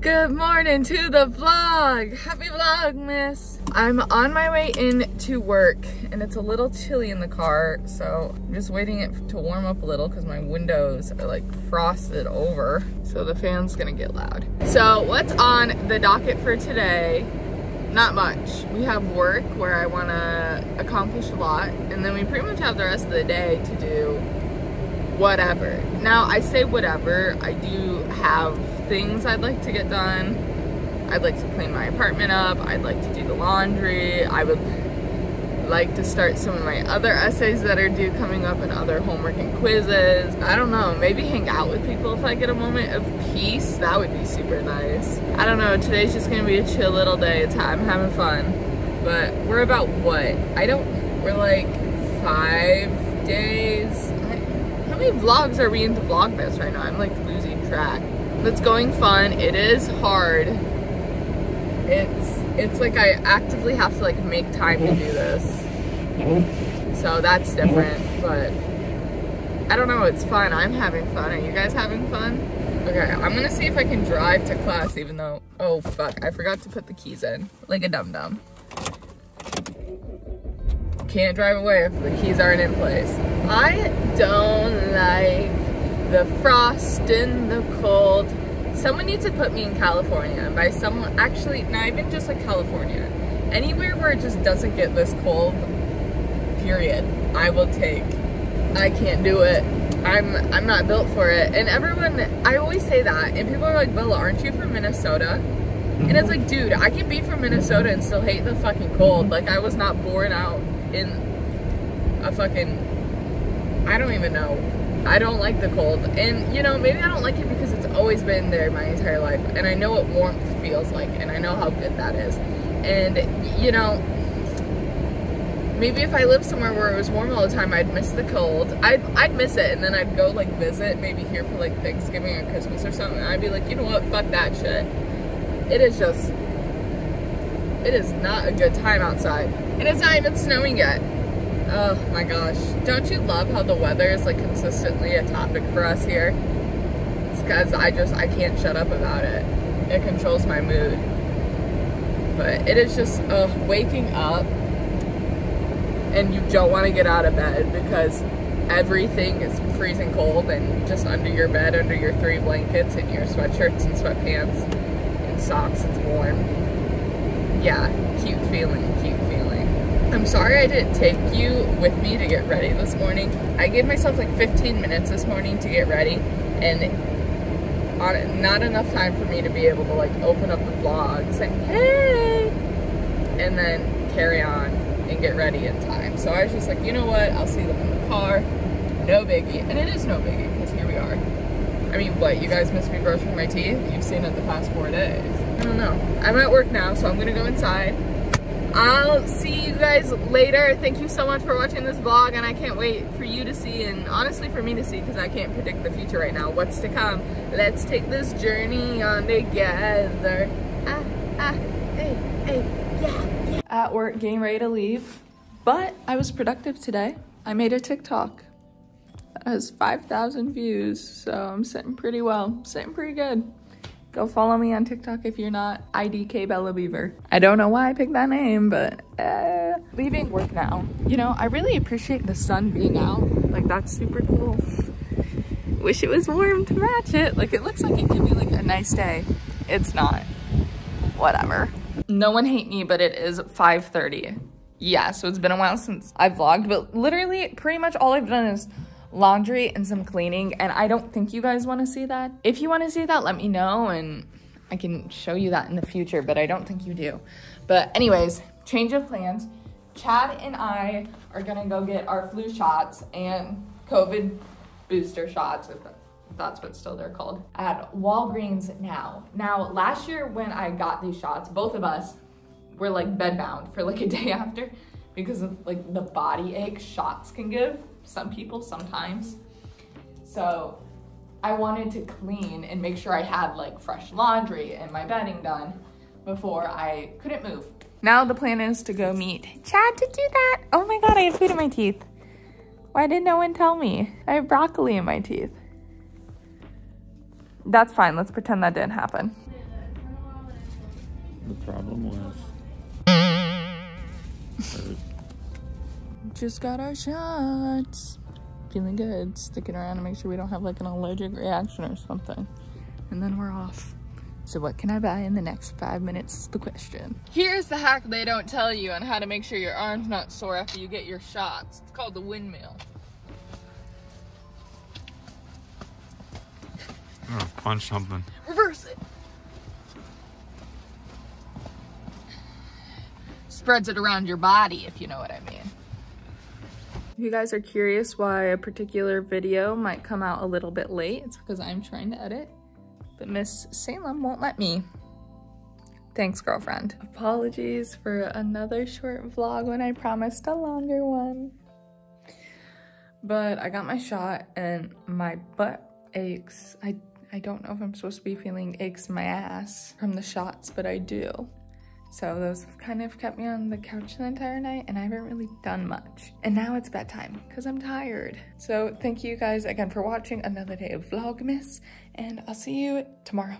Good morning to the vlog. Happy Vlogmas. I'm on my way in to work and it's a little chilly in the car. So I'm just waiting it to warm up a little because my windows are like frosted over. So the fan's gonna get loud. So what's on the docket for today? Not much. We have work where I wanna accomplish a lot and then we pretty much have the rest of the day to do whatever. Now I say whatever, I do have things I'd like to get done. I'd like to clean my apartment up. I'd like to do the laundry. I would like to start some of my other essays that are due coming up and other homework and quizzes. I don't know, maybe hang out with people if I get a moment of peace. That would be super nice. I don't know, today's just gonna be a chill little day. It's, I'm having fun. But we're about what? I don't, we're like five days. Many vlogs are we into Vlogmas right now? I'm like losing track that's going fun. It is hard. It's it's like I actively have to like make time to do this. So that's different, but I don't know, it's fun. I'm having fun. Are you guys having fun? Okay, I'm gonna see if I can drive to class even though, oh fuck, I forgot to put the keys in, like a dum-dum. Can't drive away if the keys aren't in place. I don't the frost and the cold. Someone needs to put me in California. By someone, actually, not even just like California. Anywhere where it just doesn't get this cold, period, I will take. I can't do it. I'm I'm not built for it. And everyone, I always say that. And people are like, Bella, aren't you from Minnesota? And it's like, dude, I can be from Minnesota and still hate the fucking cold. Like, I was not born out in a fucking, I don't even know I don't like the cold. And, you know, maybe I don't like it because it's always been there my entire life. And I know what warmth feels like. And I know how good that is. And, you know, maybe if I lived somewhere where it was warm all the time, I'd miss the cold. I'd, I'd miss it. And then I'd go, like, visit maybe here for, like, Thanksgiving or Christmas or something. I'd be like, you know what? Fuck that shit. It is just, it is not a good time outside. And it's not even snowing yet. Oh my gosh. Don't you love how the weather is like consistently a topic for us here? It's because I just, I can't shut up about it. It controls my mood. But it is just, uh, waking up and you don't want to get out of bed because everything is freezing cold and just under your bed, under your three blankets and your sweatshirts and sweatpants and socks, it's warm. Yeah, cute feeling, cute feeling. I'm sorry I didn't take you with me to get ready this morning. I gave myself like 15 minutes this morning to get ready and not enough time for me to be able to like open up the vlog, say, hey, and then carry on and get ready in time. So I was just like, you know what? I'll see them in the car. No biggie. And it is no biggie because here we are. I mean, what, you guys missed me brushing my teeth? You've seen it the past four days. I don't know. I'm at work now, so I'm gonna go inside I'll see you guys later. Thank you so much for watching this vlog and I can't wait for you to see and honestly for me to see because I can't predict the future right now. What's to come? Let's take this journey on together. Ah, ah, hey, hey, yeah. At work getting ready to leave, but I was productive today. I made a TikTok that has 5,000 views, so I'm sitting pretty well, sitting pretty good. Go follow me on TikTok if you're not IDK Bella Biever. I don't know why I picked that name, but uh, leaving work now. You know, I really appreciate the sun being out. Like that's super cool. Wish it was warm to match it. Like it looks like it could be like a nice day. It's not. Whatever. No one hate me, but it is 5.30. Yeah, so it's been a while since I vlogged, but literally pretty much all I've done is laundry and some cleaning and I don't think you guys want to see that. If you want to see that, let me know and I can show you that in the future, but I don't think you do. But anyways, change of plans. Chad and I are gonna go get our flu shots and COVID booster shots, if that's what still they're called, at Walgreens now. Now, last year when I got these shots, both of us were like bedbound for like a day after because of like the body ache shots can give some people sometimes. So I wanted to clean and make sure I had like fresh laundry and my bedding done before I couldn't move. Now the plan is to go meet Chad to do that. Oh my God, I have food in my teeth. Why did no one tell me? I have broccoli in my teeth. That's fine, let's pretend that didn't happen. the problem was. Just got our shots. Feeling good. Sticking around to make sure we don't have like an allergic reaction or something. And then we're off. So what can I buy in the next five minutes is the question. Here's the hack they don't tell you on how to make sure your arm's not sore after you get your shots. It's called the windmill. Oh, punch something. Spreads it around your body, if you know what I mean. If you guys are curious why a particular video might come out a little bit late, it's because I'm trying to edit, but Miss Salem won't let me. Thanks, girlfriend. Apologies for another short vlog when I promised a longer one. But I got my shot and my butt aches. I I don't know if I'm supposed to be feeling aches in my ass from the shots, but I do. So those kind of kept me on the couch the entire night and I haven't really done much. And now it's bedtime because I'm tired. So thank you guys again for watching another day of Vlogmas and I'll see you tomorrow.